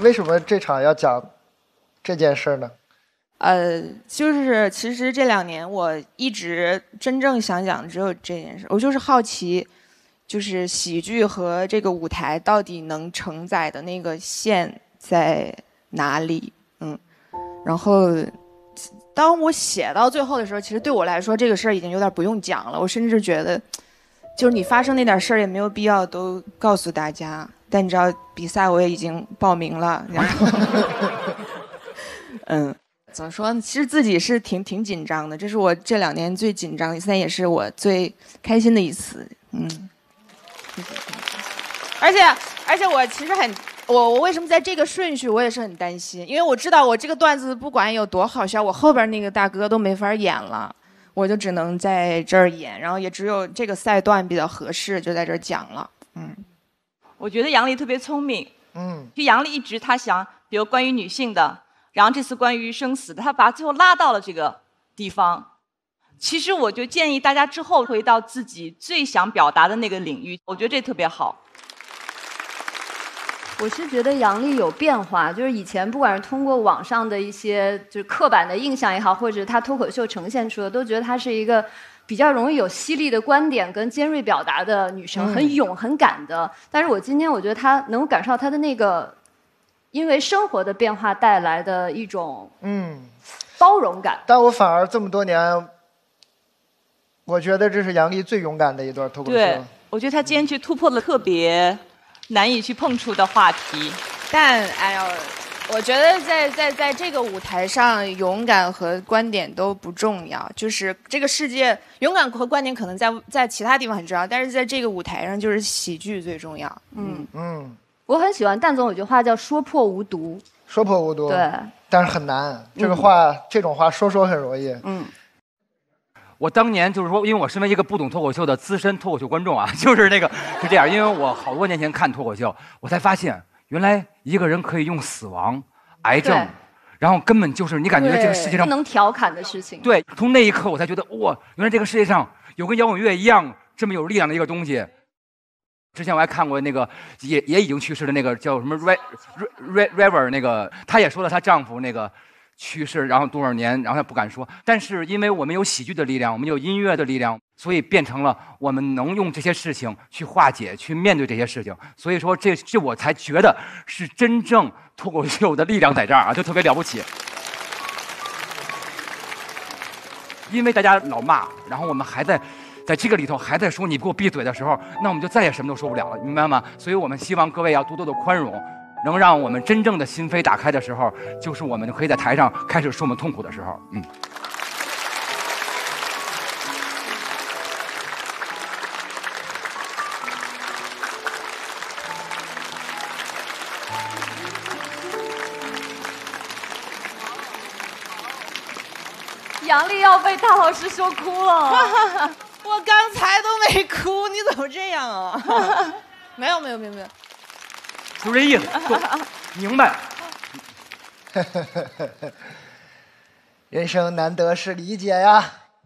为什么这场要讲这件事儿呢？呃，就是其实这两年我一直真正想讲的只有这件事，我就是好奇，就是喜剧和这个舞台到底能承载的那个线在哪里？嗯，然后当我写到最后的时候，其实对我来说这个事儿已经有点不用讲了，我甚至觉得，就是你发生那点事儿也没有必要都告诉大家。但你知道比赛我也已经报名了，然后，嗯。怎么说呢？其实自己是挺挺紧张的，这是我这两年最紧张的一次，但也是我最开心的一次。嗯，而且而且我其实很，我我为什么在这个顺序，我也是很担心，因为我知道我这个段子不管有多好笑，我后边那个大哥都没法演了，我就只能在这儿演，然后也只有这个赛段比较合适，就在这儿讲了。嗯，我觉得杨丽特别聪明。嗯，就杨丽一直她想，比如关于女性的。然后这次关于生死的，他把最后拉到了这个地方。其实我就建议大家之后回到自己最想表达的那个领域，我觉得这特别好。我是觉得杨笠有变化，就是以前不管是通过网上的一些就是刻板的印象也好，或者他脱口秀呈现出的，都觉得她是一个比较容易有犀利的观点跟尖锐表达的女生，很勇很敢的。但是我今天我觉得她能够感受到她的那个。因为生活的变化带来的一种嗯包容感，但我反而这么多年，我觉得这是杨丽最勇敢的一段脱口秀。对，我觉得她今天去突破了特别难以去碰触的话题。但哎呦，我觉得在在在这个舞台上，勇敢和观点都不重要。就是这个世界，勇敢和观点可能在在其他地方很重要，但是在这个舞台上，就是喜剧最重要。嗯嗯。我很喜欢蛋总有句话叫“说破无毒”，说破无毒，对，但是很难。这个话，这种话说说很容易。嗯，我当年就是说，因为我身为一个不懂脱口秀的资深脱口秀观众啊，就是那个是这样，因为我好多年前看脱口秀，我才发现原来一个人可以用死亡、癌症，然后根本就是你感觉这个世界上不能调侃的事情。对，从那一刻我才觉得哇，原来这个世界上有跟摇滚乐一样这么有力量的一个东西。之前我还看过那个也也已经去世的那个叫什么 Ri Ri River 那个，她也说了她丈夫那个去世，然后多少年，然后他不敢说。但是因为我们有喜剧的力量，我们有音乐的力量，所以变成了我们能用这些事情去化解、去面对这些事情。所以说，这这我才觉得是真正脱口秀的力量在这儿啊，就特别了不起。因为大家老骂，然后我们还在。在这个里头还在说你给我闭嘴的时候，那我们就再也什么都说不了了，明白吗？所以我们希望各位要多多的宽容，能让我们真正的心扉打开的时候，就是我们可以在台上开始说我们痛苦的时候。嗯。杨丽要被大老师说哭了。我刚才都没哭，你怎么这样啊？没有没有没有没有，就这意思，明白。人生难得是理解呀。